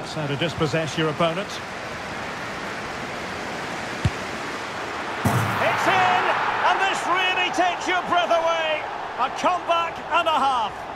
That's how to dispossess your opponent. It's in! And this really takes your breath away. A comeback and a half.